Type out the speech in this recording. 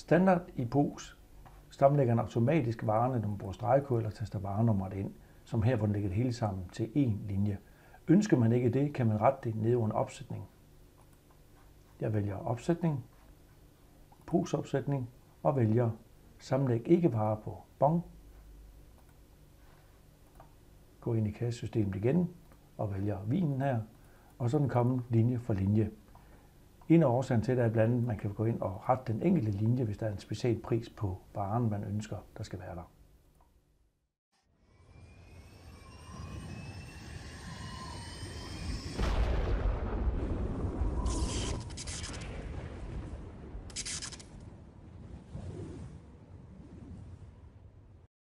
Standard i POS stamlægger automatisk varerne, når man bruger stregkode eller taster varenummeret ind, som her, hvor den lægger det hele sammen til én linje. Ønsker man ikke det, kan man rette det ned under opsætning. Jeg vælger opsætning, POS-opsætning og vælger sammenlæg ikke varer på bong. Gå ind i kassesystemet igen og vælger vinen her, og så den kommer linje for linje. En af årsagen til det er blandt andet, at man kan gå ind og rette den enkelte linje, hvis der er en speciel pris på varen, man ønsker, der skal være der.